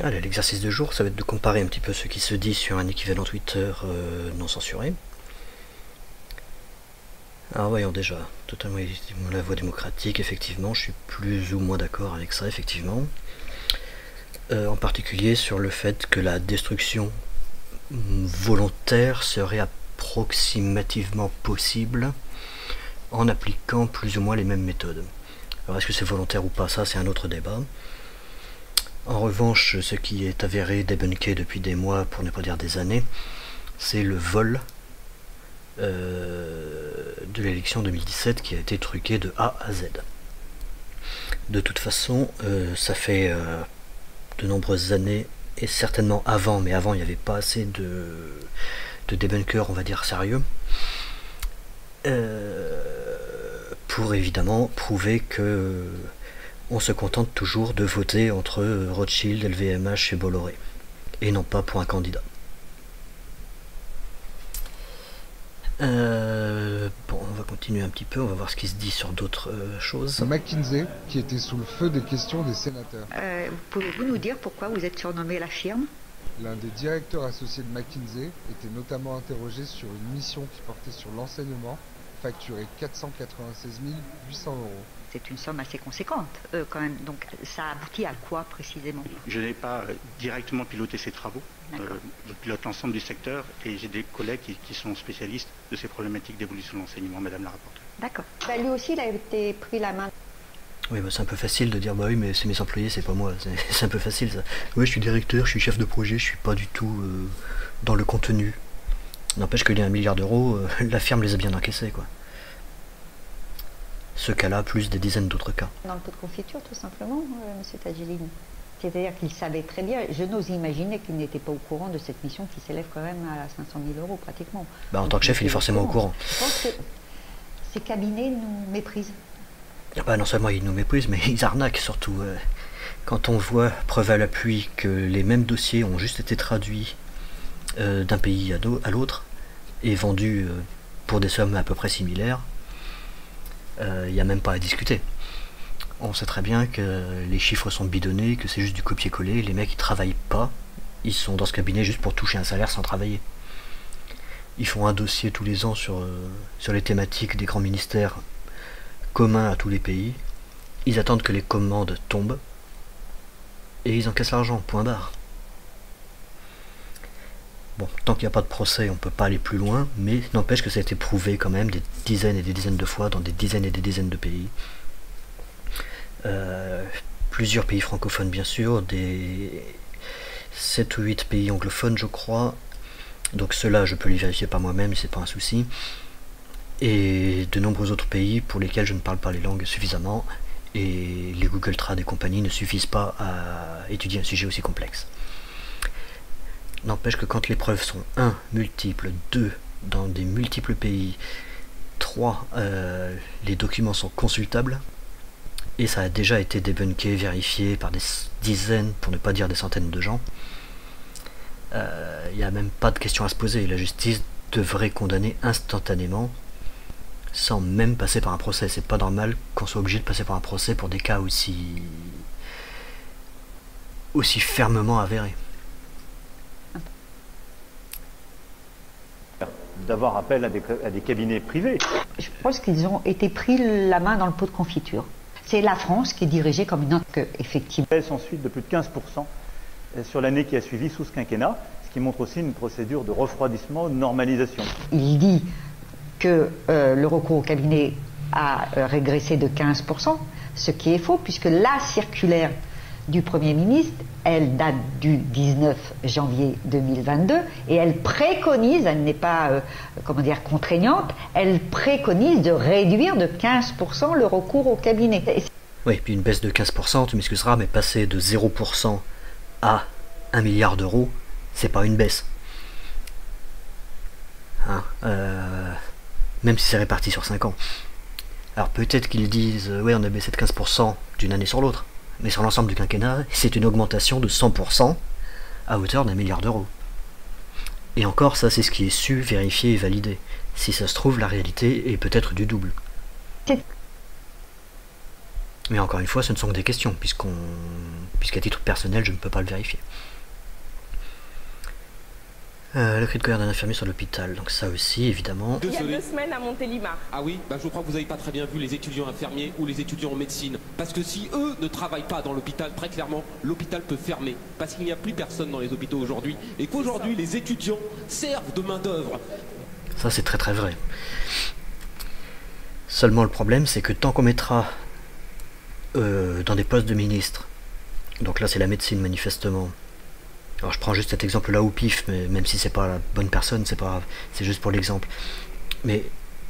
Allez, l'exercice de jour, ça va être de comparer un petit peu ce qui se dit sur un équivalent Twitter euh, non censuré. Alors voyons déjà, totalement la voie démocratique, effectivement, je suis plus ou moins d'accord avec ça, effectivement. Euh, en particulier sur le fait que la destruction volontaire serait approximativement possible en appliquant plus ou moins les mêmes méthodes. Alors est-ce que c'est volontaire ou pas, ça c'est un autre débat. En revanche, ce qui est avéré débunké depuis des mois, pour ne pas dire des années, c'est le vol euh, de l'élection 2017 qui a été truqué de A à Z. De toute façon, euh, ça fait euh, de nombreuses années, et certainement avant, mais avant il n'y avait pas assez de, de débunkers, on va dire, sérieux, pour évidemment prouver que on se contente toujours de voter entre Rothschild, LVMH et Bolloré, et non pas pour un candidat. Euh, bon, on va continuer un petit peu, on va voir ce qui se dit sur d'autres euh, choses. McKinsey, qui était sous le feu des questions des sénateurs. Euh, Pouvez-vous nous dire pourquoi vous êtes surnommé la firme L'un des directeurs associés de McKinsey était notamment interrogé sur une mission qui portait sur l'enseignement, facturée 496 800 euros c'est une somme assez conséquente euh, quand même. Donc ça aboutit à quoi précisément? Je n'ai pas euh, directement piloté ces travaux. Euh, je pilote l'ensemble du secteur et j'ai des collègues qui, sont spécialistes de ces problématiques d'évolution de l'enseignement, Madame la rapporteure. D'accord. Bah, lui aussi, il a été pris la main. Oui, bah, c'est un peu facile de dire bah oui, mais c'est mes employés, c'est pas moi. C'est un peu facile ça. Oui, je suis directeur, je suis chef de projet, je suis pas du tout dans le contenu. N'empêche qu'il y a un milliard d'euros, la firme les a bien encaissés quoi ce cas-là, plus des dizaines d'autres cas. Dans le pot de confiture, tout simplement, euh, M. Tagilini. C'est-à-dire qu'il savait très bien, je n'ose imaginer qu'il n'était pas au courant de cette mission qui s'élève quand même à 500 000 euros pratiquement. Bah, en tant que chef, il est forcément au courant. Je pense que ces cabinets nous méprisent. Ah bah, non seulement ils nous méprisent, mais ils arnaquent surtout. Euh, quand on voit, preuve à l'appui, que les mêmes dossiers ont juste été traduits euh, d'un pays à l'autre et vendus pour des sommes à peu près similaires, il euh, n'y a même pas à discuter. On sait très bien que les chiffres sont bidonnés, que c'est juste du copier-coller, les mecs ils travaillent pas, ils sont dans ce cabinet juste pour toucher un salaire sans travailler. Ils font un dossier tous les ans sur, euh, sur les thématiques des grands ministères communs à tous les pays. Ils attendent que les commandes tombent et ils encaissent l'argent, point barre. Bon, tant qu'il n'y a pas de procès, on ne peut pas aller plus loin, mais n'empêche que ça a été prouvé quand même des dizaines et des dizaines de fois dans des dizaines et des dizaines de pays. Euh, plusieurs pays francophones bien sûr, des 7 ou 8 pays anglophones je crois, donc cela je peux les vérifier par moi-même, c'est pas un souci, et de nombreux autres pays pour lesquels je ne parle pas les langues suffisamment, et les Google Trad et compagnie ne suffisent pas à étudier un sujet aussi complexe. N'empêche que quand les preuves sont 1 multiples, 2 dans des multiples pays, 3 euh, les documents sont consultables, et ça a déjà été débunké, vérifié par des dizaines, pour ne pas dire des centaines de gens, il euh, n'y a même pas de question à se poser. La justice devrait condamner instantanément sans même passer par un procès. C'est pas normal qu'on soit obligé de passer par un procès pour des cas aussi aussi fermement avérés. D'avoir appel à des, cabinets privés. Je pense qu'ils ont été pris la main dans le pot de confiture. C'est la France qui est dirigée comme une autre effectivement. Baisse ensuite de plus de 15% sur l'année qui a suivi sous ce quinquennat, ce qui montre aussi une procédure de refroidissement, de normalisation. Il dit que euh, le recours au cabinet a euh, régressé de 15%, ce qui est faux, puisque la circulaire du Premier ministre, elle date du 19 janvier 2022 et elle préconise, elle n'est pas euh, comment dire contraignante, elle préconise de réduire de 15% le recours au cabinet. Oui, puis une baisse de 15%, tu m'excuseras, mais passer de 0% à 1 milliard d'euros, c'est pas une baisse. Hein, euh, même si c'est réparti sur 5 ans. Alors peut-être qu'ils disent, oui, on a baissé de 15% d'une année sur l'autre mais sur l'ensemble du quinquennat, c'est une augmentation de 100% à hauteur d'un milliard d'euros. Et encore, ça c'est ce qui est su, vérifié et validé. Si ça se trouve, la réalité est peut-être du double. Mais encore une fois, ce ne sont que des questions, puisqu'on, puisqu'à titre personnel, je ne peux pas le vérifier. Euh, le cri de colère d'un infirmier sur l'hôpital, donc ça aussi, évidemment. Il y a deux semaines à Montélimar. Ah oui bah, Je crois que vous n'avez pas très bien vu les étudiants infirmiers ou les étudiants en médecine. Parce que si eux ne travaillent pas dans l'hôpital, très clairement, l'hôpital peut fermer. Parce qu'il n'y a plus personne dans les hôpitaux aujourd'hui. Et qu'aujourd'hui, les étudiants servent de main-d'œuvre. Ça, c'est très très vrai. Seulement, le problème, c'est que tant qu'on mettra euh, dans des postes de ministres, donc là, c'est la médecine, manifestement, alors je prends juste cet exemple là au pif, mais même si c'est pas la bonne personne, c'est pas grave, c'est juste pour l'exemple. Mais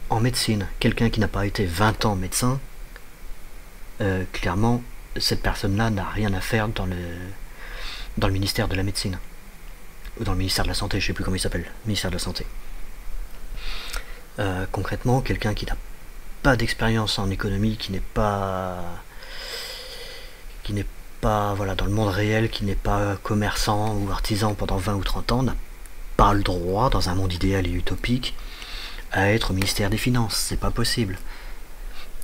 en médecine, quelqu'un qui n'a pas été 20 ans médecin, euh, clairement, cette personne-là n'a rien à faire dans le, dans le ministère de la médecine. Ou dans le ministère de la santé, je sais plus comment il s'appelle, ministère de la santé. Euh, concrètement, quelqu'un qui n'a pas d'expérience en économie, qui n'est pas qui n'est voilà, dans le monde réel, qui n'est pas commerçant ou artisan pendant 20 ou 30 ans, n'a pas le droit, dans un monde idéal et utopique, à être au ministère des Finances. C'est pas possible.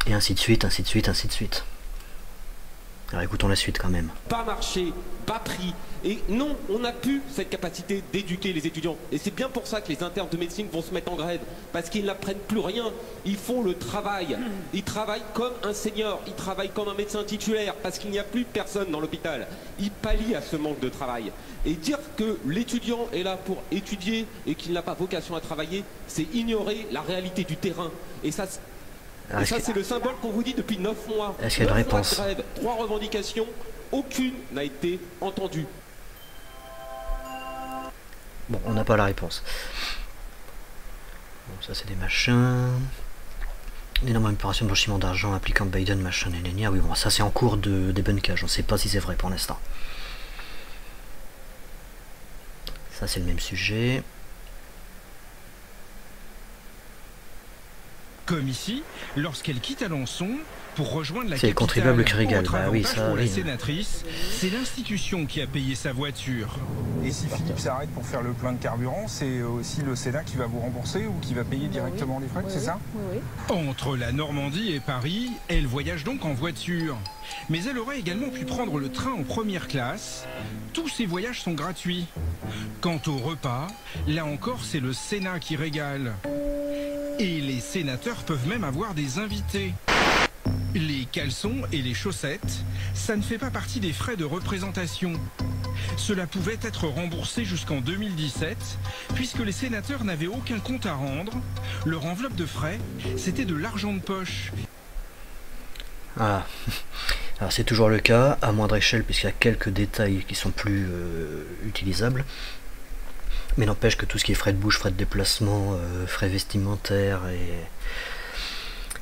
Et ainsi de suite, ainsi de suite, ainsi de suite. Écoutons la suite quand même. Pas marché, pas prix. Et non, on n'a plus cette capacité d'éduquer les étudiants. Et c'est bien pour ça que les internes de médecine vont se mettre en grève. Parce qu'ils n'apprennent plus rien. Ils font le travail. Ils travaillent comme un seigneur. Ils travaillent comme un médecin titulaire. Parce qu'il n'y a plus personne dans l'hôpital. Ils pallient à ce manque de travail. Et dire que l'étudiant est là pour étudier et qu'il n'a pas vocation à travailler, c'est ignorer la réalité du terrain. Et ça, Alors, et est-ce ça, c'est le symbole qu'on vous dit depuis 9 mois. Est-ce qu'il y a une réponse grève, revendications, aucune n'a été entendue. Bon, on n'a pas la réponse. Bon, ça c'est des machins. Une énorme opération de blanchiment d'argent impliquant Biden, machin, nénénia. Oui, bon, ça c'est en cours de débunkage. On ne sait pas si c'est vrai pour l'instant. Ça c'est le même sujet. Comme ici, lorsqu'elle quitte Alençon pour rejoindre la C'est les capitale contribuables qui régalent. Bah oui, ça, oui. sénatrice, c'est l'institution qui a payé sa voiture. Et si Philippe s'arrête pour faire le plein de carburant, c'est aussi le Sénat qui va vous rembourser ou qui va payer directement les frais, c'est ça Entre la Normandie et Paris, elle voyage donc en voiture. Mais elle aurait également pu prendre le train en première classe. Tous ces voyages sont gratuits. Quant au repas, là encore, c'est le Sénat qui régale. Et les sénateurs peuvent même avoir des invités. Les caleçons et les chaussettes, ça ne fait pas partie des frais de représentation. Cela pouvait être remboursé jusqu'en 2017, puisque les sénateurs n'avaient aucun compte à rendre. Leur enveloppe de frais, c'était de l'argent de poche. Voilà. Alors c'est toujours le cas, à moindre échelle, puisqu'il y a quelques détails qui sont plus euh, utilisables. Mais n'empêche que tout ce qui est frais de bouche, frais de déplacement, euh, frais vestimentaires et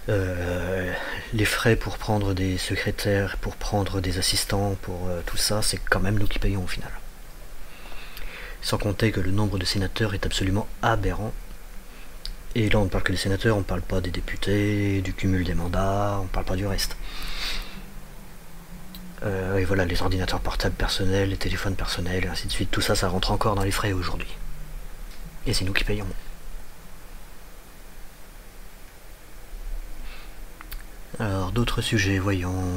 les frais pour prendre des secrétaires, pour prendre des assistants, pour euh, tout ça, c'est quand même nous qui payons au final. Sans compter que le nombre de sénateurs est absolument aberrant. Et là, on ne parle que des sénateurs, on ne parle pas des députés, du cumul des mandats, on ne parle pas du reste. Euh, et voilà, les ordinateurs portables personnels, les téléphones personnels, et ainsi de suite, tout ça, ça rentre encore dans les frais aujourd'hui. Et c'est nous qui payons. Alors, d'autres sujets, voyons.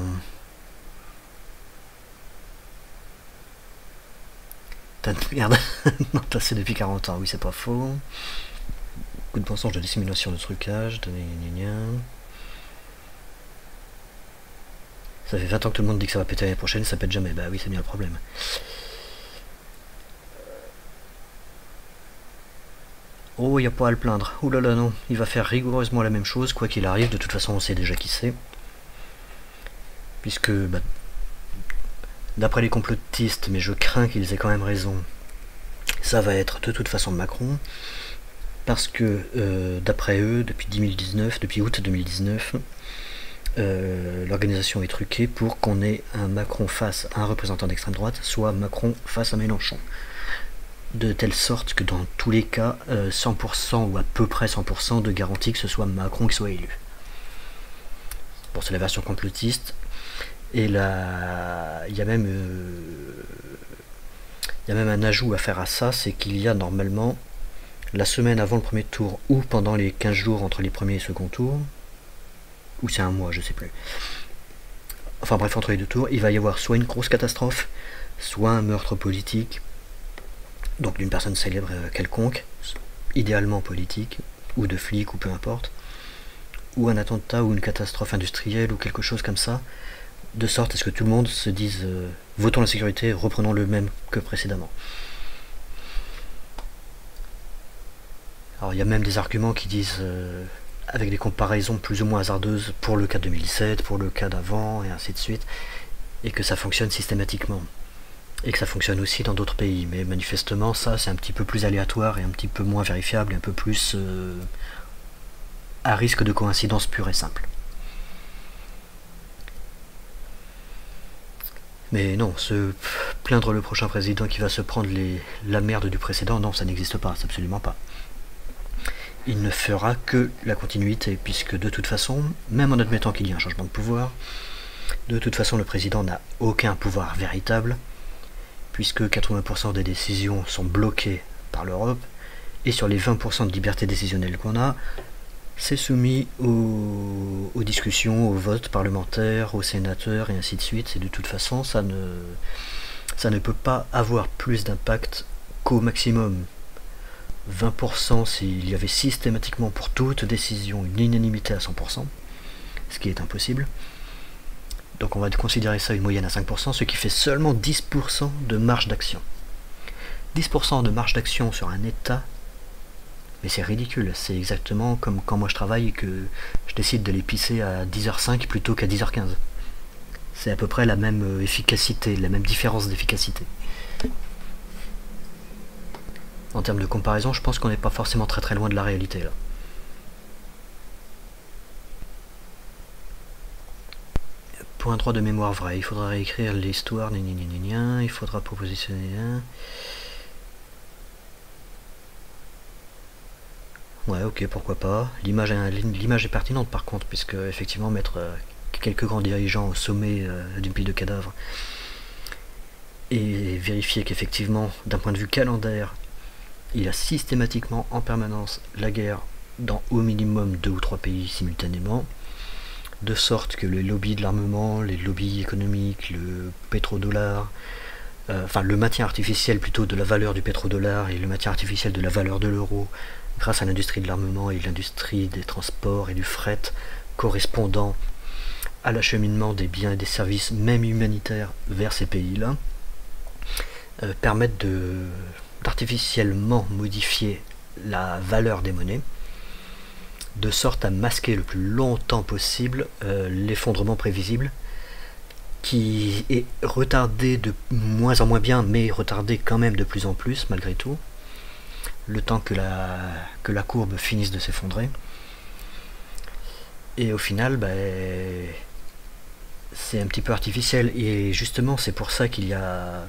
T'as merde. non, t'as c'est depuis 40 ans, oui, c'est pas faux. Coup de mensonge de dissimulation de trucage, de. Ça fait 20 ans que tout le monde dit que ça va péter l'année prochaine, ça pète jamais. Bah oui, c'est bien le problème. Oh, y a pas à le plaindre. Ouh là là, non. Il va faire rigoureusement la même chose, quoi qu'il arrive. De toute façon, on sait déjà qui c'est. Puisque, bah, d'après les complotistes, mais je crains qu'ils aient quand même raison, ça va être de toute façon Macron. Parce que, euh, d'après eux, depuis 2019, depuis août 2019, euh, l'organisation est truquée pour qu'on ait un Macron face à un représentant d'extrême droite, soit Macron face à Mélenchon. De telle sorte que dans tous les cas, euh, 100% ou à peu près 100% de garantie que ce soit Macron qui soit élu. Bon, c'est la version complotiste. Et là, il y a même, euh, il y a même un ajout à faire à ça, c'est qu'il y a normalement la semaine avant le premier tour ou pendant les 15 jours entre les premiers et second tours, ou c'est un mois, je sais plus. enfin bref, entre les deux tours, il va y avoir soit une grosse catastrophe, soit un meurtre politique, donc d'une personne célèbre euh, quelconque, idéalement politique, ou de flic, ou peu importe, ou un attentat, ou une catastrophe industrielle, ou quelque chose comme ça, de sorte à ce que tout le monde se dise euh, votons la sécurité, reprenons le même que précédemment. Alors il y a même des arguments qui disent, euh, avec des comparaisons plus ou moins hasardeuses pour le cas 2017, pour le cas d'avant, et ainsi de suite, et que ça fonctionne systématiquement. Et que ça fonctionne aussi dans d'autres pays. Mais manifestement, ça, c'est un petit peu plus aléatoire et un petit peu moins vérifiable et un peu plus euh, à risque de coïncidence pure et simple. Mais non, se plaindre le prochain président qui va se prendre la merde du précédent, non, ça n'existe pas, absolument pas. Il ne fera que la continuité, puisque de toute façon, même en admettant qu'il y ait un changement de pouvoir, de toute façon le président n'a aucun pouvoir véritable, puisque 80% des décisions sont bloquées par l'Europe, et sur les 20% de liberté décisionnelle qu'on a, c'est soumis aux, discussions, aux votes parlementaires, aux sénateurs, et ainsi de suite, de toute façon ça ne, ça ne peut pas avoir plus d'impact qu'au maximum 20% s'il y avait systématiquement pour toute décision une unanimité à 100%, ce qui est impossible. Donc on va considérer ça une moyenne à 5%, ce qui fait seulement 10% de marge d'action. 10% de marge d'action sur un État, mais c'est ridicule, c'est exactement comme quand moi je travaille et que je décide de pisser à 10h05 plutôt qu'à 10h15. C'est à peu près la même euh, efficacité, la même différence d'efficacité en termes de comparaison, je pense qu'on n'est pas forcément très très loin de la réalité là. Point 3 de mémoire vrai, il faudra réécrire l'histoire, il faudra propositionner Ouais, ok, pourquoi pas. L'image est pertinente par contre, puisque effectivement mettre euh, quelques grands dirigeants au sommet euh, d'une pile de cadavres et vérifier qu'effectivement, d'un point de vue calendaire, il y a systématiquement en permanence la guerre dans au minimum deux ou trois pays simultanément, de sorte que les lobbies de l'armement, les lobbies économiques, le pétrodollar, enfin le maintien artificiel plutôt de la valeur du pétrodollar et le maintien artificiel de la valeur de l'euro, grâce à l'industrie de l'armement et l'industrie des transports et du fret correspondant à l'acheminement des biens et des services, même humanitaires, vers ces pays-là, euh, permettent de artificiellement modifier la valeur des monnaies de sorte à masquer le plus longtemps possible euh, l'effondrement prévisible qui est retardé de moins en moins bien mais retardé quand même de plus en plus malgré tout le temps que la, que la courbe finisse de s'effondrer. Et au final ben, c'est un petit peu artificiel. Et justement c'est pour ça qu'il y a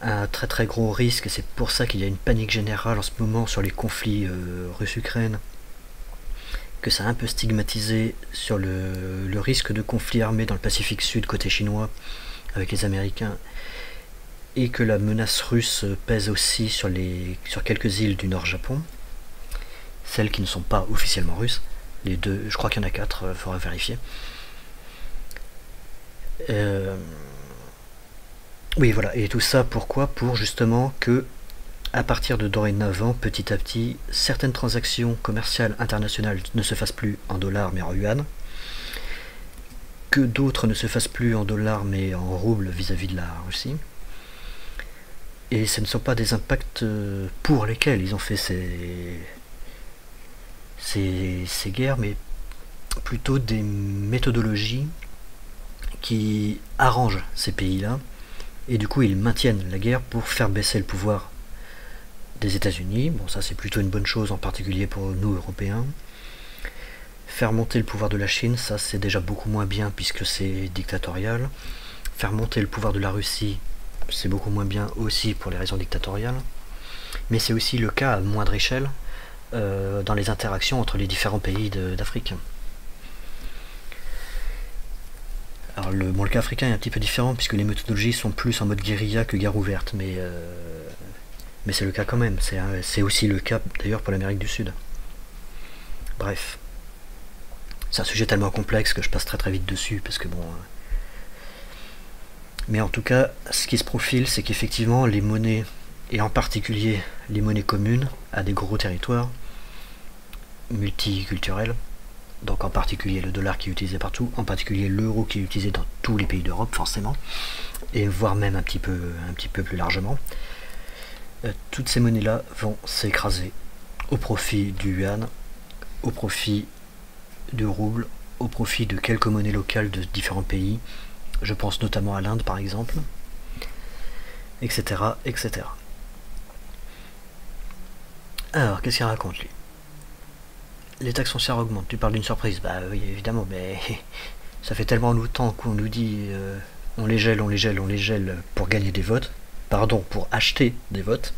un très très gros risque, c'est pour ça qu'il y a une panique générale en ce moment sur les conflits euh, russe-Ukraine, que ça a un peu stigmatisé sur le, risque de conflit armé dans le Pacifique Sud côté chinois avec les Américains, et que la menace russe pèse aussi sur, les, sur quelques îles du Nord-Japon, celles qui ne sont pas officiellement russes, les deux, je crois qu'il y en a quatre, il euh, faudra vérifier. Euh, oui, voilà. Et tout ça, pourquoi? Pour justement que, à partir de dorénavant, petit à petit, certaines transactions commerciales internationales ne se fassent plus en dollars mais en yuan, que d'autres ne se fassent plus en dollars mais en roubles vis-à-vis de la Russie. Et ce ne sont pas des impacts euh, pour lesquels ils ont fait ces, ces, ces guerres, mais plutôt des méthodologies qui arrangent ces pays-là et du coup, ils maintiennent la guerre pour faire baisser le pouvoir des États-Unis. Bon, ça c'est plutôt une bonne chose, en particulier pour nous, Européens. Faire monter le pouvoir de la Chine, ça c'est déjà beaucoup moins bien puisque c'est dictatorial. Faire monter le pouvoir de la Russie, c'est beaucoup moins bien aussi pour les raisons dictatoriales. Mais c'est aussi le cas à moindre échelle euh, dans les interactions entre les différents pays d'Afrique. Alors le, bon, cas africain est un petit peu différent puisque les méthodologies sont plus en mode guérilla que guerre ouverte, mais, euh, mais c'est le cas quand même. C'est aussi le cas d'ailleurs pour l'Amérique du Sud. Bref. C'est un sujet tellement complexe que je passe très très vite dessus parce que bon. Euh, Mais en tout cas, ce qui se profile, c'est qu'effectivement, les monnaies, et en particulier les monnaies communes, à des gros territoires multiculturels, donc en particulier le dollar qui est utilisé partout, en particulier l'euro qui est utilisé dans tous les pays d'Europe forcément, et voire même un petit peu, un petit peu plus largement, toutes ces monnaies-là vont s'écraser au profit du yuan, au profit du rouble, au profit de quelques monnaies locales de différents pays, je pense notamment à l'Inde par exemple, etc. etc. Alors, qu'est-ce qu'il raconte lui? Les taxes foncières augmentent. Tu parles d'une surprise? Bah oui, évidemment, mais ça fait tellement longtemps qu'on nous dit euh, on les gèle, on les gèle, on les gèle pour gagner des votes, pardon, pour acheter des votes,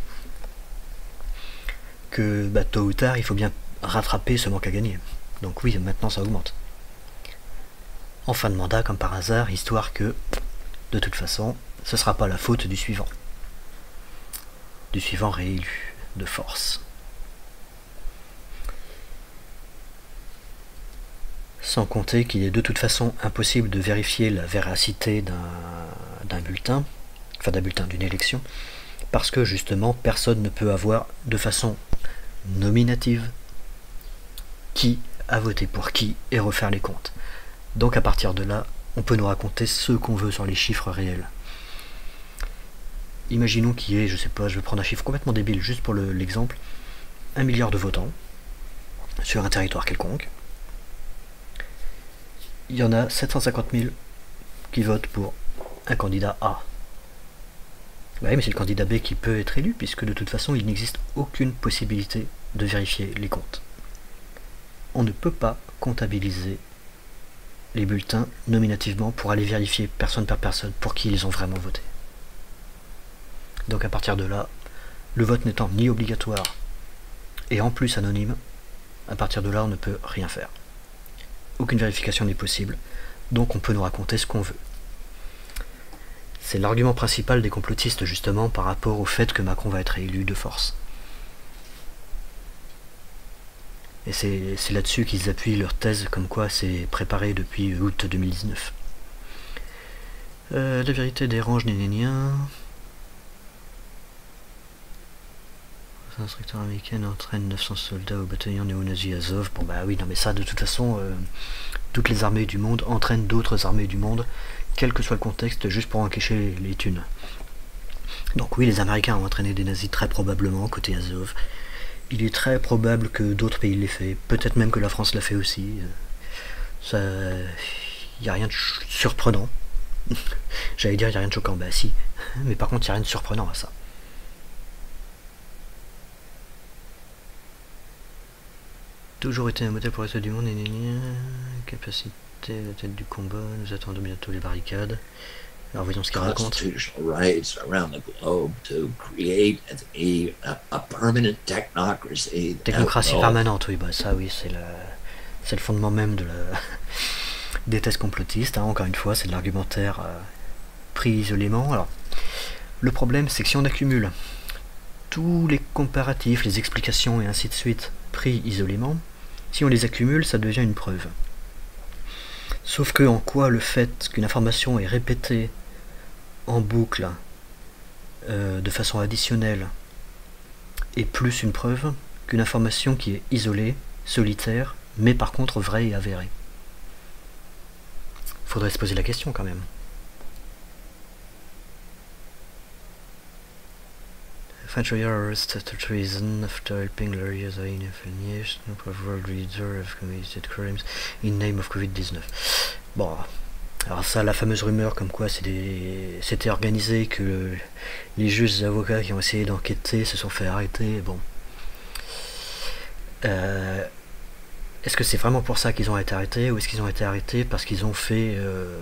que bah, tôt ou tard, il faut bien rattraper ce manque à gagner. Donc oui, maintenant ça augmente. En fin de mandat, comme par hasard, histoire que, de toute façon, ce sera pas la faute du suivant. Du suivant réélu de force. Sans compter qu'il est de toute façon impossible de vérifier la véracité d'un bulletin, enfin d'un bulletin d'une élection, parce que justement personne ne peut avoir de façon nominative qui a voté pour qui et refaire les comptes. Donc à partir de là, on peut nous raconter ce qu'on veut sur les chiffres réels. Imaginons qu'il y ait, je sais pas, je vais prendre un chiffre complètement débile juste pour l'exemple, un milliard de votants sur un territoire quelconque il y en a 750 000 qui votent pour un candidat A. Oui, mais c'est le candidat B qui peut être élu, puisque de toute façon, il n'existe aucune possibilité de vérifier les comptes. On ne peut pas comptabiliser les bulletins nominativement pour aller vérifier personne par personne pour qui ils ont vraiment voté. Donc à partir de là, le vote n'étant ni obligatoire et en plus anonyme, à partir de là on ne peut rien faire aucune vérification n'est possible, donc on peut nous raconter ce qu'on veut. C'est l'argument principal des complotistes justement par rapport au fait que Macron va être élu de force. Et c'est là-dessus qu'ils appuient leur thèse comme quoi c'est préparé depuis août 2019. Euh, la vérité dérange nénénien. instructeur américain entraîne 900 soldats au bataillon néo-nazi Azov. Bon bah oui, non mais ça de toute façon, euh, toutes les armées du monde entraînent d'autres armées du monde, quel que soit le contexte, juste pour encaisser les thunes. Donc oui, les Américains ont entraîné des nazis très probablement côté Azov. Il est très probable que d'autres pays l'aient fait, peut-être même que la France l'a fait aussi. Ça, il n'y a rien de surprenant. J'allais dire il n'y a rien de choquant, bah si. Mais par contre, il n'y a rien de surprenant à ça. toujours été un modèle pour le reste du monde. Capacité, la tête du combat, nous attendons bientôt les barricades. Alors voyons ce qu'il raconte. Technocratie permanente, oui, bah ça oui, c'est le, c'est le fondement même de la, des thèses complotistes. Hein. encore une fois, c'est de l'argumentaire euh, pris isolément. Alors, le problème, c'est que si on accumule tous les comparatifs, les explications et ainsi de suite pris isolément, si on les accumule, ça devient une preuve. Sauf que en quoi le fait qu'une information est répétée en boucle euh, de façon additionnelle est plus une preuve qu'une information qui est isolée, solitaire, mais par contre vraie et avérée? Faudrait se poser la question quand même. Arrested to treason after helping an affiliation of world leader of committed crimes in name of Covid-19. Bon, alors ça, la fameuse rumeur comme quoi c'était organisé, que les juges avocats qui ont essayé d'enquêter se sont fait arrêter, bon. Euh, est-ce que c'est vraiment pour ça qu'ils ont été arrêtés ou est-ce qu'ils ont été arrêtés parce qu'ils ont fait euh,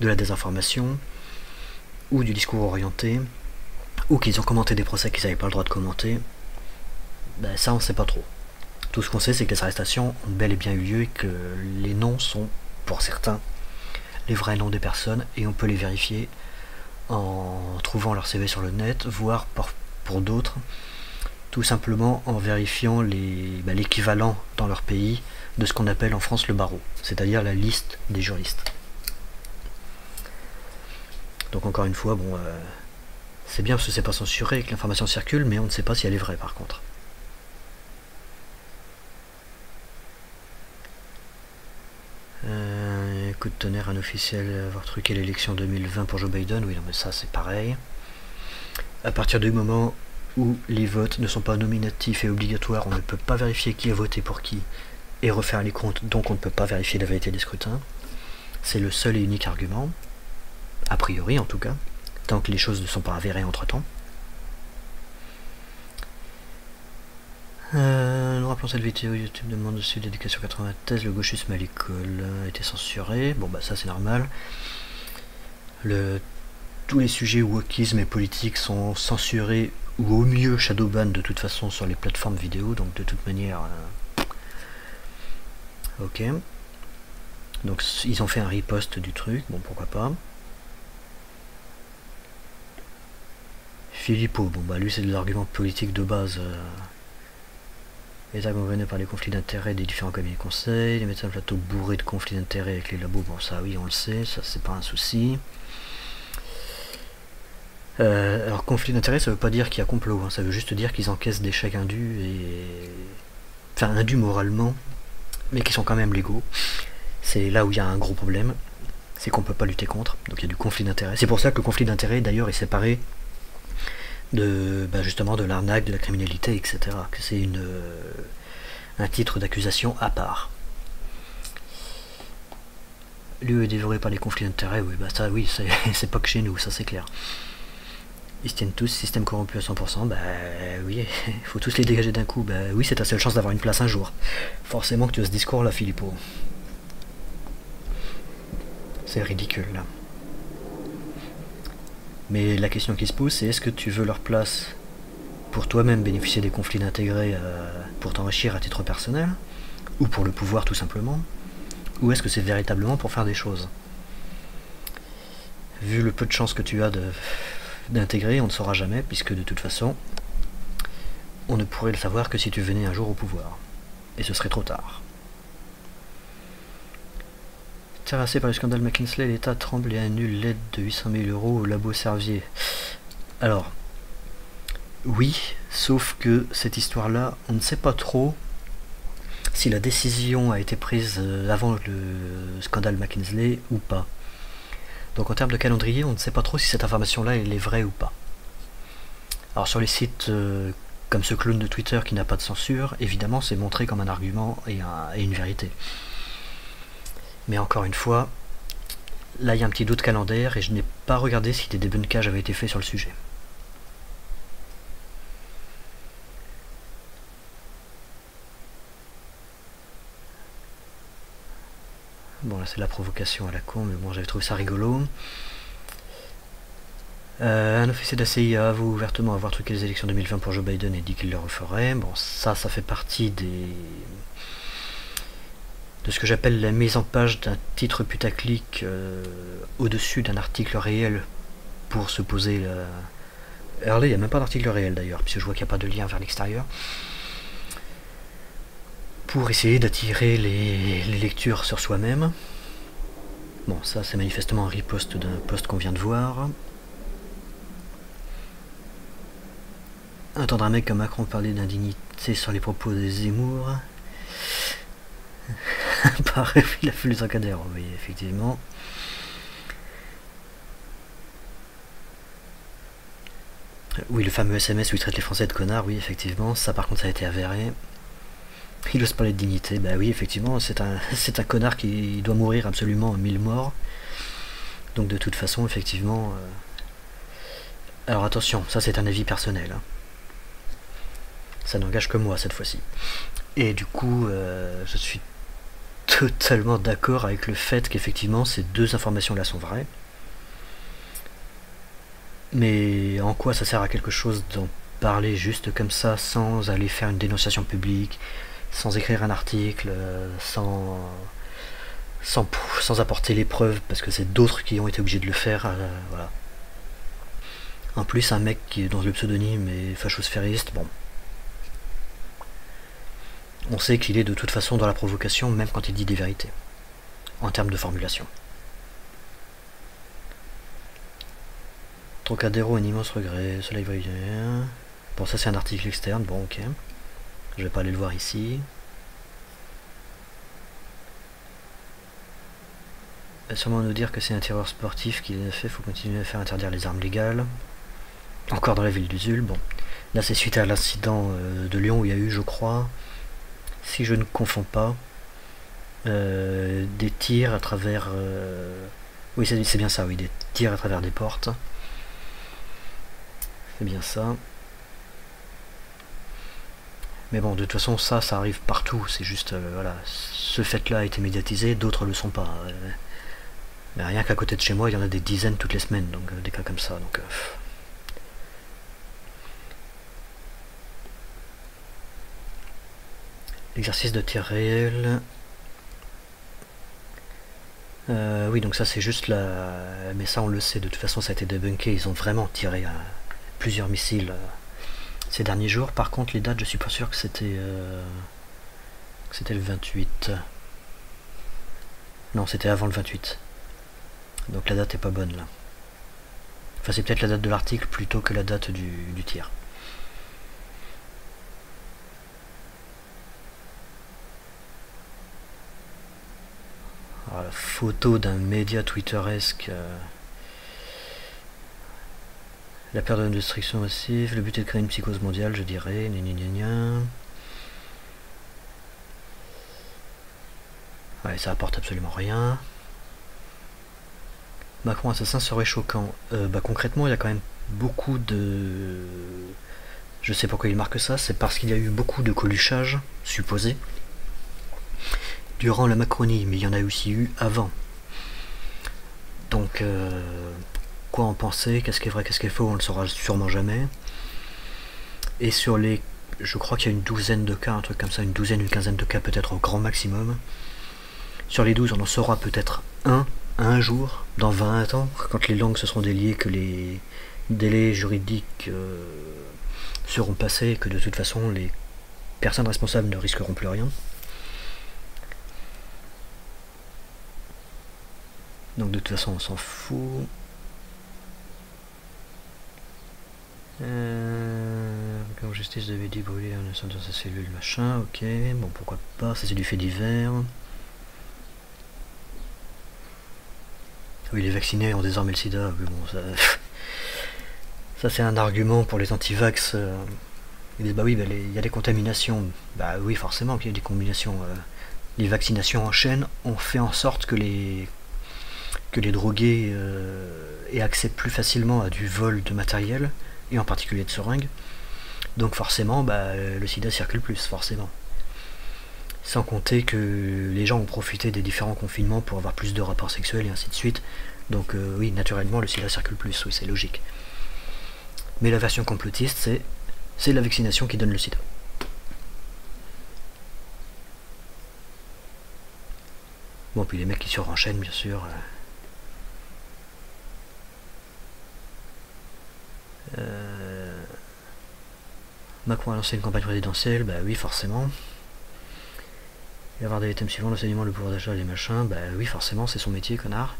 de la désinformation ou du discours orienté? Ou qu'ils ont commenté des procès qu'ils n'avaient pas le droit de commenter, ben ça on sait pas trop. Tout ce qu'on sait c'est que les arrestations ont bel et bien eu lieu et que les noms sont, pour certains, les vrais noms des personnes et on peut les vérifier en trouvant leur CV sur le net, voire pour, pour d'autres, tout simplement en vérifiant ben, l'équivalent dans leur pays de ce qu'on appelle en France le barreau, c'est-à-dire la liste des juristes. Donc encore une fois, bon, euh, c'est bien parce que c'est pas censuré et que l'information circule, mais on ne sait pas si elle est vraie par contre. Euh, coup de tonnerre, un officiel avoir truqué l'élection 2020 pour Joe Biden, oui, non, mais ça c'est pareil. À partir du moment où les votes ne sont pas nominatifs et obligatoires, on ne peut pas vérifier qui a voté pour qui et refaire les comptes, donc on ne peut pas vérifier la vérité des scrutins. C'est le seul et unique argument, a priori en tout cas, tant que les choses ne sont pas avérées entre-temps. Euh, nous rappelons cette vidéo YouTube demande dessus d'éducation 93, le gauchisme à l'école a été censuré. Bon bah ça c'est normal. Tous les sujets wokisme et politique sont censurés ou au mieux shadowban de toute façon sur les plateformes vidéo, donc de toute manière... euh, Ok. Donc ils ont fait un riposte du truc, bon pourquoi pas. Philippot, bon bah lui c'est de l'argument politique de base. Euh, État gouverné par les conflits d'intérêts des différents cabinets de conseil, les médecins de plateau bourrés de conflits d'intérêts avec les labos, bon ça oui on le sait, ça c'est pas un souci. Euh, alors conflit d'intérêts ça veut pas dire qu'il y a complot, hein, ça veut juste dire qu'ils encaissent des chèques indus et... Enfin indus moralement, mais qui sont quand même légaux. C'est là où il y a un gros problème, c'est qu'on peut pas lutter contre, donc il y a du conflit d'intérêts. C'est pour ça que le conflit d'intérêts d'ailleurs est séparé de bah, justement de l'arnaque, de la criminalité, etc. Que c'est une euh, un titre d'accusation à part. Lieu est dévoré par les conflits d'intérêts, oui, bah ça oui, c'est- pas que chez nous, ça c'est clair. Ils se tiennent tous, système corrompu à 100%, bah oui, il faut tous les dégager d'un coup, bah oui, c'est ta seule chance d'avoir une place un jour. Forcément que tu as ce discours là, Philippot. C'est ridicule là. Mais la question qui se pose, c'est est-ce que tu veux leur place pour toi-même bénéficier des conflits d'intérêts euh, pour t'enrichir à titre personnel Ou pour le pouvoir tout simplement Ou est-ce que c'est véritablement pour faire des choses? Vu le peu de chances que tu as d'intégrer, on ne saura jamais, puisque de toute façon, on ne pourrait le savoir que si tu venais un jour au pouvoir. Et ce serait trop tard. Terrassé par le scandale McKinsey, l'État tremble et annule l'aide de 800 000 euros au labo Servier. Alors, oui, sauf que cette histoire-là, on ne sait pas trop si la décision a été prise euh, avant le scandale McKinsey ou pas. Donc en termes de calendrier, on ne sait pas trop si cette information-là est vraie ou pas. Alors sur les sites euh, comme ce clone de Twitter qui n'a pas de censure, évidemment c'est montré comme un argument et une vérité. Mais encore une fois, là il y a un petit doute calendaire et je n'ai pas regardé si des débunkages avaient été faits sur le sujet. Bon là c'est la provocation à la con, mais bon j'avais trouvé ça rigolo. Euh, un officier de la CIA avoue ouvertement avoir truqué les élections 2020 pour Joe Biden et dit qu'il le referait. Bon ça ça fait partie des de ce que j'appelle la mise en page d'un titre putaclic euh, au-dessus d'un article réel pour se poser la... Alors là, il n'y a même pas d'article réel d'ailleurs, puisque je vois qu'il n'y a pas de lien vers l'extérieur. Pour essayer d'attirer les, lectures sur soi-même. Bon, ça c'est manifestement un riposte d'un post qu'on vient de voir. Entendre un mec comme Macron parler d'indignité sur les propos de Zemmour. Pareil, il a fait les encadreurs, oui, effectivement. Oui, le fameux SMS où il traite les Français de connards, oui, effectivement, ça par contre ça a été avéré. Il ose parler de dignité, bah oui, effectivement, c'est un, connard qui doit mourir absolument mille morts. Donc de toute façon, effectivement... euh, Alors attention, ça c'est un avis personnel. hein. Ça n'engage que moi cette fois-ci. Et du coup, euh, je suis totalement d'accord avec le fait qu'effectivement ces deux informations-là sont vraies. Mais en quoi ça sert à quelque chose d'en parler juste comme ça, sans aller faire une dénonciation publique, sans écrire un article, euh, sans, sans, sans apporter les preuves, parce que c'est d'autres qui ont été obligés de le faire. euh, voilà. En plus, un mec qui est dans le pseudonyme est fachosphériste, bon. On sait qu'il est de toute façon dans la provocation, même quand il dit des vérités, en termes de formulation. Trocadéro, un immense regret. Soleil brillant. Bon, ça c'est un article externe. Bon, ok. Je vais pas aller le voir ici. va sûrement nous dire que c'est un tireur sportif qui l'a fait. Faut continuer à faire interdire les armes légales. Encore dans la ville d'Usul. Bon, là c'est suite à l'incident euh, de Lyon où il y a eu, je crois, si je ne confonds pas, euh, des tirs à travers. euh, Oui, c'est bien ça. Oui, des tirs à travers des portes. C'est bien ça. Mais bon, de toute façon, ça, ça arrive partout. C'est juste, euh, voilà, ce fait-là a été médiatisé, d'autres le sont pas. Mais rien qu'à côté de chez moi, il y en a des dizaines toutes les semaines, donc des cas comme ça. Donc, euh, pff. L'exercice de tir réel. Euh, oui, donc ça c'est juste la... Mais ça on le sait, de toute façon ça a été débunké, ils ont vraiment tiré euh, plusieurs missiles euh, ces derniers jours. Par contre les dates, je suis pas sûr que c'était... c'était le 28. Non, c'était avant le 28. Donc la date est pas bonne là. Enfin c'est peut-être la date de l'article plutôt que la date du tir. La photo d'un média twitteresque. euh, La peur de destruction massive, le but est de créer une psychose mondiale, je dirais. Gna gna gna. Ouais, ça apporte absolument rien. Macron assassin serait choquant. Euh, bah, concrètement, il y a quand même beaucoup de. Je sais pourquoi il marque ça, c'est parce qu'il y a eu beaucoup de coluchage, supposé, durant la Macronie, mais il y en a aussi eu avant. Donc, euh, quoi en penser? Qu'est-ce qui est vrai, qu'est-ce qui est faux? On ne le saura sûrement jamais. Et sur les. Je crois qu'il y a une douzaine de cas, un truc comme ça, une douzaine, une quinzaine de cas peut-être au grand maximum. Sur les 12, on en saura peut-être un, un jour, dans 20 ans, quand les langues se seront déliées, que les délais juridiques euh, seront passés, que de toute façon les personnes responsables ne risqueront plus rien. Donc de toute façon on s'en fout. Euh, en justice devait dit brûler un instant dans sa cellule, machin, ok, bon pourquoi pas, ça c'est du fait divers. Oui, les vaccinés ont désormais le sida, mais bon, ça, ça c'est un argument pour les anti-vax. euh, Ils disent, bah oui, bah, il y a des contaminations. Bah oui, forcément qu'il y a des combinations. euh, les vaccinations en chaîne ont fait en sorte que les, que les drogués euh, aient accès plus facilement à du vol de matériel, et en particulier de seringues. Donc forcément, bah, le sida circule plus, forcément. Sans compter que les gens ont profité des différents confinements pour avoir plus de rapports sexuels et ainsi de suite. Donc euh, oui, naturellement, le sida circule plus, oui, c'est logique. Mais la version complotiste, c'est c'est la vaccination qui donne le sida. Bon, puis les mecs qui surenchaînent, bien sûr. euh. Euh, Macron a lancé une campagne présidentielle, bah oui, forcément. Et avoir des thèmes suivants, l'enseignement, le pouvoir d'achat, les machins, bah oui, forcément, c'est son métier, connard.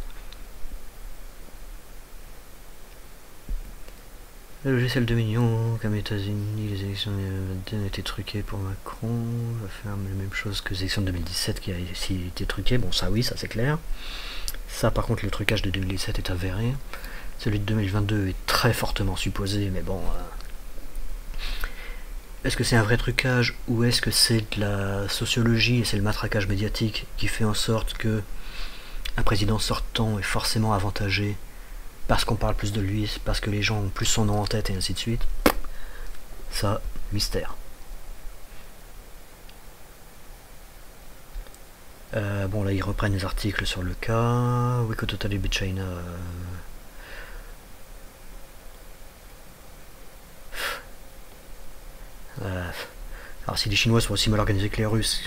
Le logiciel de millions, comme États-Unis, les élections de 2021 ont été truquées pour Macron, va faire la même chose que les élections de 2017 qui a été truquée. Bon, ça oui, ça c'est clair. Ça, par contre, le trucage de 2017 est avéré. Celui de 2022 est très fortement supposé, mais bon. euh, Est-ce que c'est un vrai trucage ou est-ce que c'est de la sociologie et c'est le matraquage médiatique qui fait en sorte que un président sortant est forcément avantagé parce qu'on parle plus de lui, parce que les gens ont plus son nom en tête et ainsi de suite? Ça, mystère. Euh, bon, là, ils reprennent les articles sur le cas. Wiko Totally Bit China. euh, euh, Alors, si les Chinois sont aussi mal organisés que les Russes,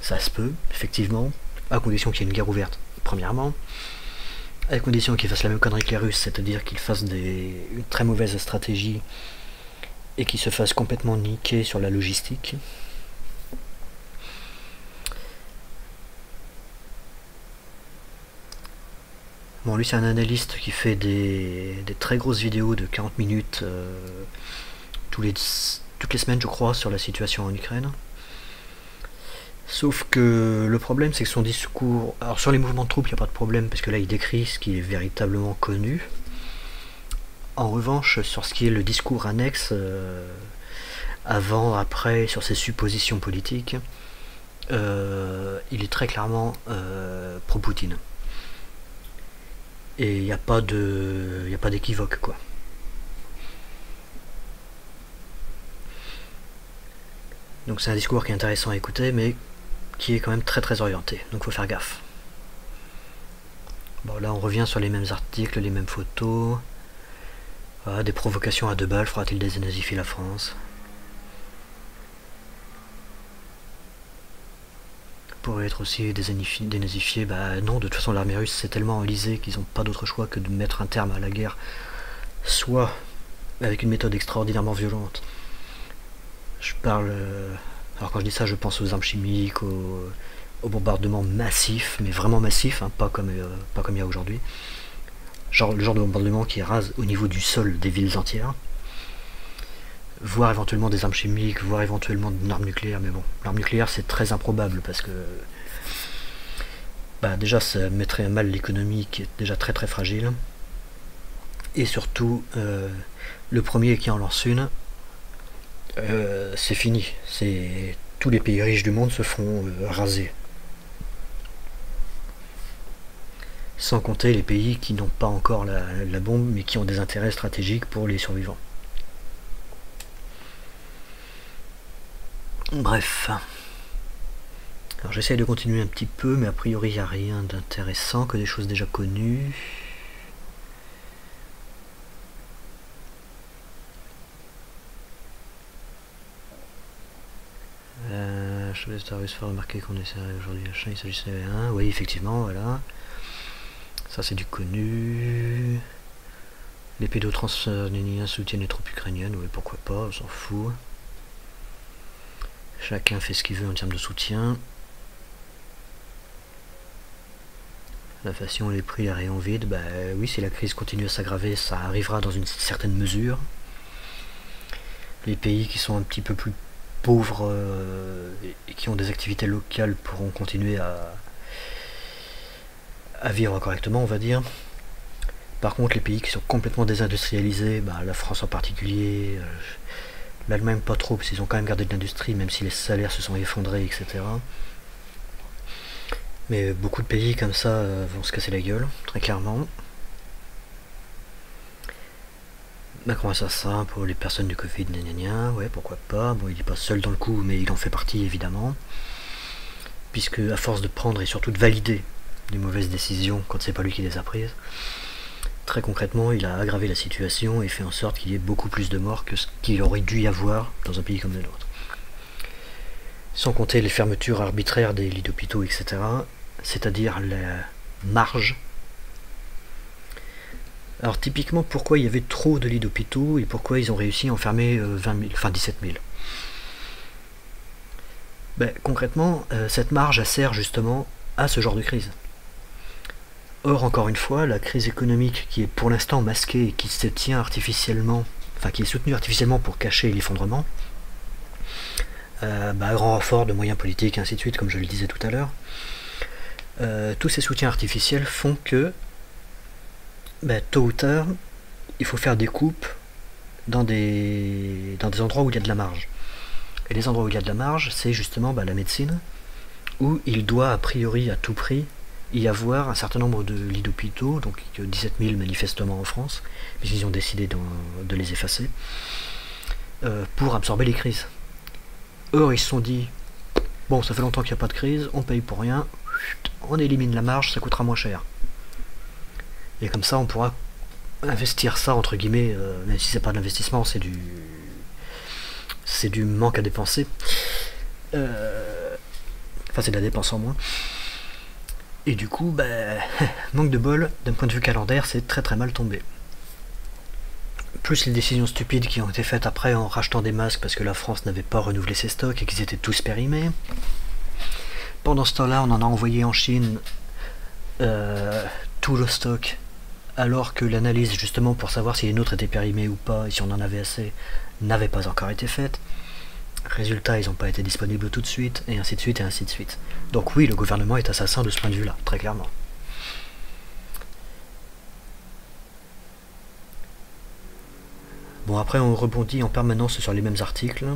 ça se peut, effectivement, à condition qu'il y ait une guerre ouverte, premièrement. À condition qu'ils fassent la même connerie que les Russes, c'est-à-dire qu'ils fassent des, une très mauvaise stratégie et qu'ils se fassent complètement niquer sur la logistique. Bon, lui, c'est un analyste qui fait des, très grosses vidéos de 40 minutes euh, tous les, toutes les semaines, je crois, sur la situation en Ukraine. Sauf que le problème, c'est que son discours. Alors, sur les mouvements de troupes, il n'y a pas de problème, parce que là, il décrit ce qui est véritablement connu. En revanche, sur ce qui est le discours annexe, euh, avant, après, sur ses suppositions politiques, euh, il est très clairement euh, pro-Poutine. Et il n'y a pas d'équivoque quoi. Donc c'est un discours qui est intéressant à écouter, mais qui est quand même très très orienté. Donc faut faire gaffe. Bon là on revient sur les mêmes articles, les mêmes photos. Des provocations à deux balles, fera-t-il dénazifier la France? Pourrait être aussi dénazifié, bah non, de toute façon l'armée russe c'est tellement enlisé qu'ils n'ont pas d'autre choix que de mettre un terme à la guerre, soit avec une méthode extraordinairement violente. Je parle, euh, alors quand je dis ça je pense aux armes chimiques, aux, bombardements massifs, mais vraiment massifs, hein, pas, comme, euh, pas comme il y a aujourd'hui. Genre le genre de bombardement qui rase au niveau du sol des villes entières voire éventuellement des armes chimiques, voire éventuellement une arme nucléaire, mais bon, l'arme nucléaire c'est très improbable parce que bah, déjà ça mettrait à mal l'économie qui est déjà très très fragile, et surtout euh, le premier qui en lance une, euh, c'est fini, c'est tous les pays riches du monde se font euh, raser. Sans compter les pays qui n'ont pas encore la bombe mais qui ont des intérêts stratégiques pour les survivants. Bref. Alors j'essaye de continuer un petit peu, mais a priori il n'y a rien d'intéressant, que des choses déjà connues. Euh, je vais faire remarquer qu'on est aujourd'hui achat, il s'agissait un. Oui, effectivement, voilà. Ça c'est du connu. Les pédotrans soutiennent les troupes ukrainiennes, oui, pourquoi pas, on s'en fout. Chacun fait ce qu'il veut en termes de soutien. L'inflation, les prix, les rayons vides, bah oui, si la crise continue à s'aggraver, ça arrivera dans une certaine mesure. Les pays qui sont un petit peu plus pauvres euh, et qui ont des activités locales pourront continuer à, vivre correctement, on va dire. Par contre, les pays qui sont complètement désindustrialisés, bah, la France en particulier, euh, L'Allemagne pas trop, parce qu'ils ont quand même gardé de l'industrie, même si les salaires se sont effondrés, etc. Mais beaucoup de pays comme ça euh, vont se casser la gueule, très clairement. Macron ça ça pour les personnes du Covid, gna, ouais, pourquoi pas. Bon, il n'est pas seul dans le coup, mais il en fait partie évidemment. Puisque à force de prendre et surtout de valider des mauvaises décisions quand c'est pas lui qui les a prises, Très concrètement, il a aggravé la situation et fait en sorte qu'il y ait beaucoup plus de morts que ce qu'il aurait dû y avoir dans un pays comme le nôtre. Sans compter les fermetures arbitraires des lits d'hôpitaux, etc., c'est-à-dire la marge. Alors typiquement, pourquoi il y avait trop de lits d'hôpitaux et pourquoi ils ont réussi à enfermer 20 euh, 000, enfin 17 000 ben, Concrètement, euh, cette marge sert justement à ce genre de crise. Or, encore une fois, la crise économique qui est pour l'instant masquée et qui se tient artificiellement, enfin qui est soutenue artificiellement pour cacher l'effondrement, euh, grand renfort de moyens politiques, ainsi de suite, comme je le disais tout à l'heure, euh, tous ces soutiens artificiels font que, bah, tôt ou tard, il faut faire des coupes dans des, dans des endroits où il y a de la marge. Et les endroits où il y a de la marge, c'est justement bah, la médecine, où il doit a priori à tout prix y avoir un certain nombre de lits d'hôpitaux, donc 17 000 manifestement en France, mais ils ont décidé de, les effacer, euh, pour absorber les crises. Or, ils se sont dit, bon, ça fait longtemps qu'il n'y a pas de crise, on paye pour rien, on élimine la marge, ça coûtera moins cher. Et comme ça, on pourra investir ça, entre guillemets, euh, même si c'est pas de l'investissement, c'est du... c'est du manque à dépenser. Euh, enfin, c'est de la dépense en moins. Et du coup, bah, manque de bol, d'un point de vue calendaire, c'est très très mal tombé. Plus les décisions stupides qui ont été faites après en rachetant des masques parce que la France n'avait pas renouvelé ses stocks et qu'ils étaient tous périmés. Pendant ce temps-là, on en a envoyé en Chine euh, tout le stock, alors que l'analyse justement pour savoir si les nôtres étaient périmés ou pas, et si on en avait assez, n'avait pas encore été faite. Résultat, ils n'ont pas été disponibles tout de suite, et ainsi de suite, et ainsi de suite. Donc oui, le gouvernement est assassin de ce point de vue-là, très clairement. Bon, après, on rebondit en permanence sur les mêmes articles.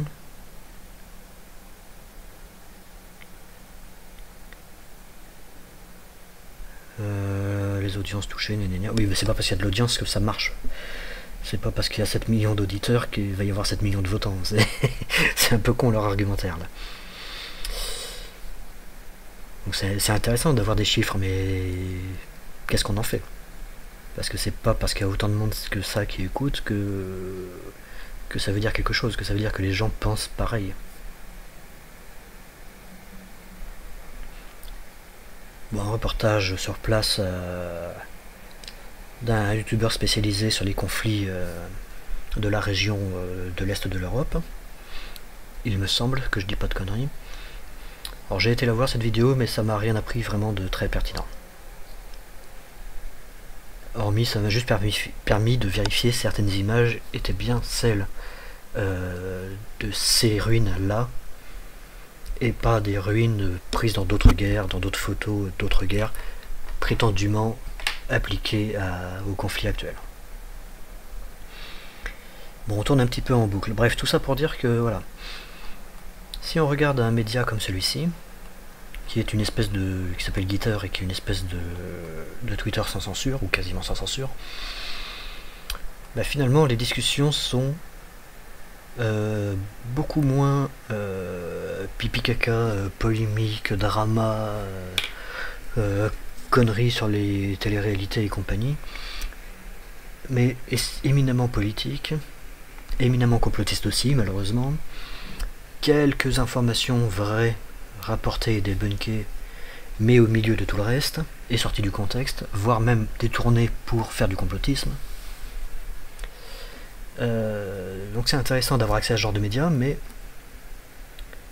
Euh, les audiences touchées, Oui, mais c'est pas parce qu'il y a de l'audience que ça marche. C'est pas parce qu'il y a 7 millions d'auditeurs qu'il va y avoir 7 millions de votants. C'est un peu con leur argumentaire là. Donc c'est intéressant d'avoir des chiffres, mais qu'est-ce qu'on en fait? Parce que c'est pas parce qu'il y a autant de monde que ça qui écoute que, que ça veut dire quelque chose, que ça veut dire que les gens pensent pareil. Bon, un reportage sur place euh, d'un youtubeur spécialisé sur les conflits euh, de la région euh, de l'Est de l'Europe. Il me semble que je dis pas de conneries. Alors j'ai été la voir cette vidéo, mais ça m'a rien appris vraiment de très pertinent. Hormis, ça m'a juste permis, permis, de vérifier certaines images étaient bien celles de ces ruines-là, et pas des ruines prises dans d'autres guerres, dans d'autres photos d'autres guerres, prétendument appliquées au conflit actuel. Bon, on tourne un petit peu en boucle. Bref, tout ça pour dire que, voilà, si on regarde un média comme celui-ci, qui est une espèce de... qui s'appelle Guitar et qui est une espèce de, de Twitter sans censure, ou quasiment sans censure, bah finalement les discussions sont euh, beaucoup moins euh, pipi caca, euh, polémique, drama, conneries sur les téléréalités et compagnie, mais éminemment politique, éminemment complotiste aussi malheureusement, quelques informations vraies rapportées et débunkées, mais au milieu de tout le reste, et sorties du contexte, voire même détournées pour faire du complotisme. Euh, donc c'est intéressant d'avoir accès à ce genre de médias, mais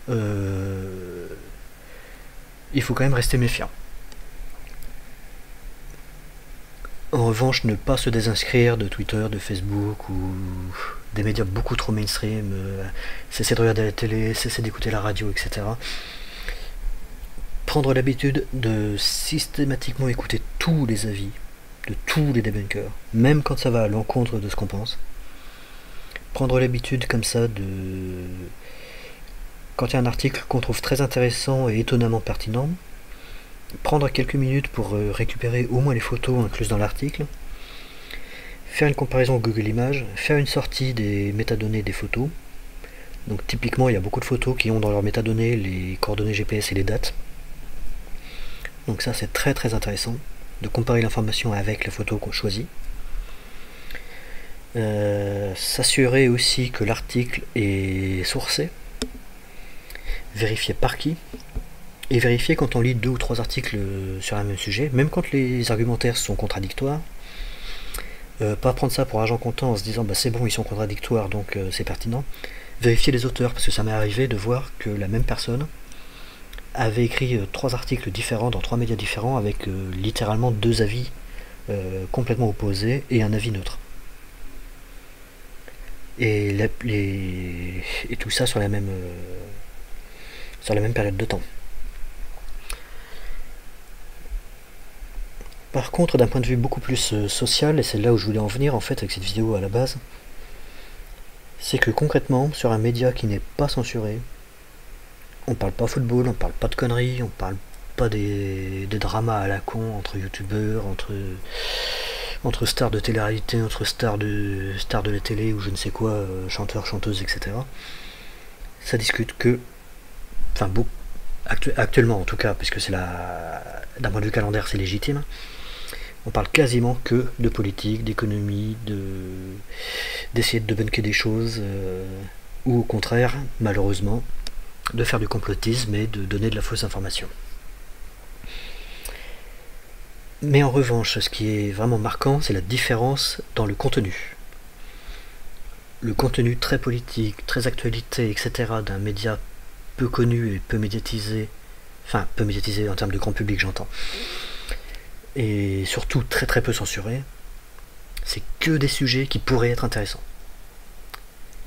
euh, il faut quand même rester méfiant. En revanche, ne pas se désinscrire de Twitter, de Facebook ou des médias beaucoup trop mainstream, euh, cesser de regarder la télé, cesser d'écouter la radio, etc. Prendre l'habitude de systématiquement écouter tous les avis de tous les débunkers, même quand ça va à l'encontre de ce qu'on pense prendre l'habitude comme ça de... Quand il y a un article qu'on trouve très intéressant et étonnamment pertinent, prendre quelques minutes pour euh, récupérer au moins les photos incluses dans l'article, faire une comparaison Google Images, faire une sortie des métadonnées des photos. Donc typiquement, il y a beaucoup de photos qui ont dans leurs métadonnées les coordonnées GPS et les dates. Donc ça, c'est très très intéressant de comparer l'information avec la photo qu'on choisit. Euh, s'assurer aussi que l'article est sourcé, vérifier par qui, et vérifier quand on lit deux ou trois articles sur un même sujet, même quand les argumentaires sont contradictoires, euh, pas prendre ça pour argent comptant en se disant bah c'est bon ils sont contradictoires donc euh, c'est pertinent. Vérifier les auteurs parce que ça m'est arrivé de voir que la même personne avait écrit trois articles différents dans trois médias différents avec littéralement deux avis complètement opposés et un avis neutre et, et tout ça sur la même euh, sur la même période de temps. Par contre, d'un point de vue beaucoup plus euh, social, et c'est là où je voulais en venir en fait avec cette vidéo à la base, c'est que concrètement, sur un média qui n'est pas censuré, on parle pas football, on parle pas de conneries, on parle pas des, des dramas à la con entre youtubeurs, entre entre stars de télé-réalité, entre stars de, stars de la télé ou je ne sais quoi, euh, chanteurs, chanteuses, etc. Ça discute que, enfin, actuellement en tout cas, puisque c'est la, d'un point de vue calendaire, c'est légitime, on parle quasiment que de politique, d'économie, de, d'essayer de debunker des choses, euh, ou au contraire, malheureusement, de faire du complotisme et de donner de la fausse information. Mais en revanche, ce qui est vraiment marquant, c'est la différence dans le contenu. Le contenu très politique, très actualité, etc. d'un média peu connu et peu médiatisé, enfin peu médiatisé en termes de grand public j'entends, et surtout très très peu censurés, c'est que des sujets qui pourraient être intéressants.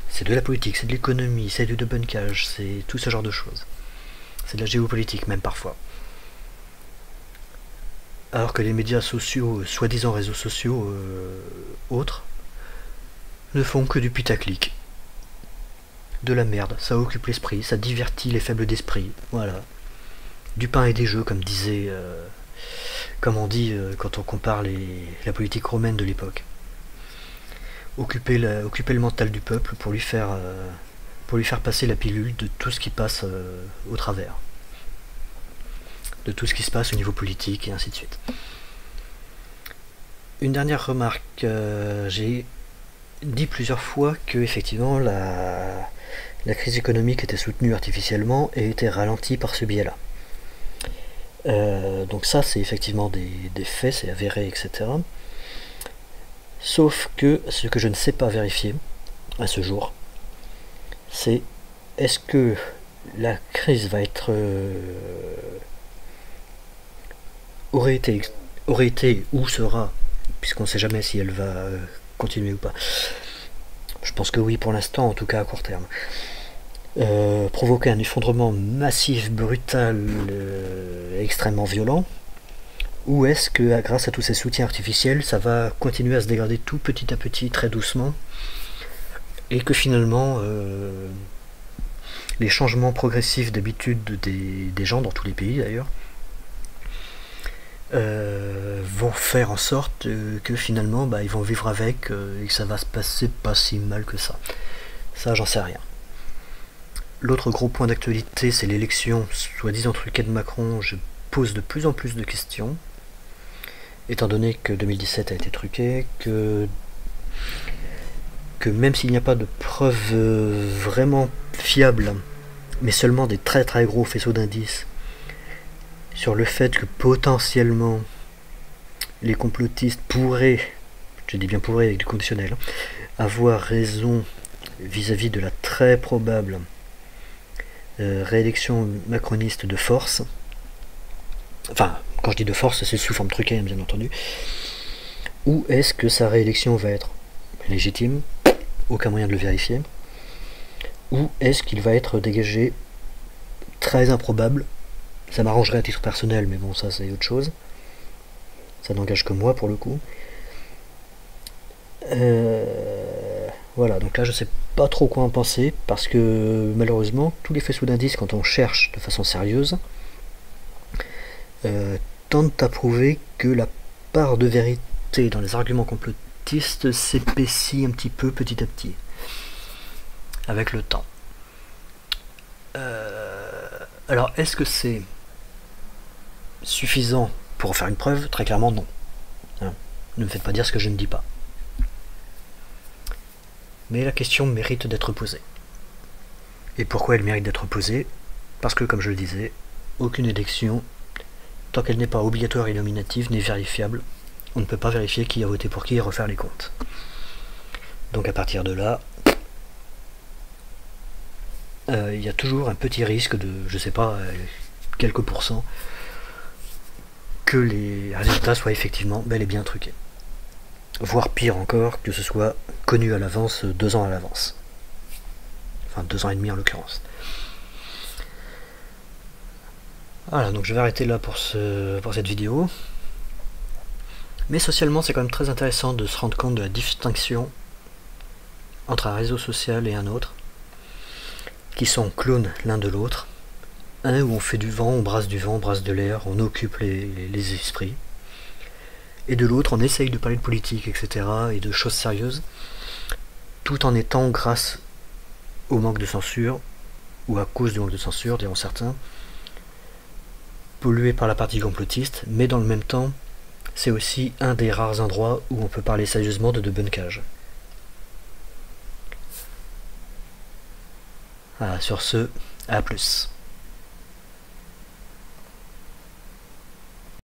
C'est de la politique, c'est de l'économie, c'est du debunkage, c'est tout ce genre de choses. C'est de la géopolitique même parfois. Alors que les médias sociaux, soi-disant réseaux sociaux euh, autres, ne font que du putaclic. De la merde, ça occupe l'esprit, ça divertit les faibles d'esprit, voilà. Du pain et des jeux, comme disait, euh, comme on dit euh, quand on compare la politique romaine de l'époque. Occuper, occuper, le mental du peuple pour lui faire, pour lui faire passer la pilule de tout ce qui passe au travers de tout ce qui se passe au niveau politique et ainsi de suite. Une dernière remarque, euh, j'ai dit plusieurs fois que effectivement la, crise économique était soutenue artificiellement et était ralentie par ce biais-là. Euh, donc ça c'est effectivement des, des faits, c'est avéré, etc. Sauf que ce que je ne sais pas vérifier à ce jour, c'est est-ce que la crise va être euh, aurait été, aurait été ou sera, puisqu'on ne sait jamais si elle va euh, continuer ou pas. Je pense que oui pour l'instant, en tout cas à court terme. Euh, provoquer un effondrement massif, brutal, euh, extrêmement violent Ou est-ce que grâce à tous ces soutiens artificiels, ça va continuer à se dégrader tout petit à petit, très doucement Et que finalement, les changements progressifs d'habitude des, des gens, dans tous les pays d'ailleurs, euh, vont faire en sorte euh, que finalement bah, ils vont vivre avec euh, et que ça va se passer pas si mal que ça. Ça, j'en sais rien. L'autre gros point d'actualité, c'est l'élection soi-disant truquée de Macron. Je pose de plus en plus de questions, étant donné que 2017 a été truqué, que, que même s'il n'y a pas de preuves vraiment fiables, mais seulement des très très gros faisceaux d'indices sur le fait que potentiellement les complotistes pourraient, je dis bien pourraient avec du conditionnel, avoir raison vis-à-vis de la très probable euh, réélection macroniste de force. Enfin, quand je dis de force, c'est sous forme truquée, hein, bien entendu. Ou est-ce que sa réélection va être légitime? Aucun moyen de le vérifier. Ou est-ce qu'il va être dégagé? Très improbable ça m'arrangerait à titre personnel, mais bon, ça c'est autre chose. Ça n'engage que moi pour le coup. Euh, voilà, donc là je sais pas trop quoi en penser, parce que malheureusement, tous les faisceaux d'indices, quand on cherche de façon sérieuse, euh, tentent à prouver que la part de vérité dans les arguments complotistes s'épaissit un petit peu petit à petit, avec le temps. Euh, alors, est-ce que c'est suffisant pour faire une preuve Très clairement, non. Hein. ne me faites pas dire ce que je ne dis pas. Mais la question mérite d'être posée. Et pourquoi elle mérite d'être posée? Parce que, comme je le disais, aucune élection, tant qu'elle n'est pas obligatoire et nominative, n'est vérifiable. On ne peut pas vérifier qui a voté pour qui et refaire les comptes. Donc à partir de là, euh, il y a toujours un petit risque de, je sais pas, euh, quelques pourcents les résultats soient effectivement bel et bien truqués. Voire pire encore, que ce soit connu à l'avance, deux ans à l'avance. Enfin, deux ans et demi en l'occurrence. Voilà, donc je vais arrêter là pour, ce, pour cette vidéo. Mais socialement, c'est quand même très intéressant de se rendre compte de la distinction entre un réseau social et un autre, qui sont clones l'un de l'autre, un où on fait du vent, on brasse du vent, on brasse de l'air, on occupe les, esprits. Et de l'autre, on essaye de parler de politique, etc. et de choses sérieuses, tout en étant, grâce au manque de censure, ou à cause du manque de censure, diront certains, pollué par la partie complotiste, mais dans le même temps, c'est aussi un des rares endroits où on peut parler sérieusement de debunkage. Voilà, sur ce, à plus.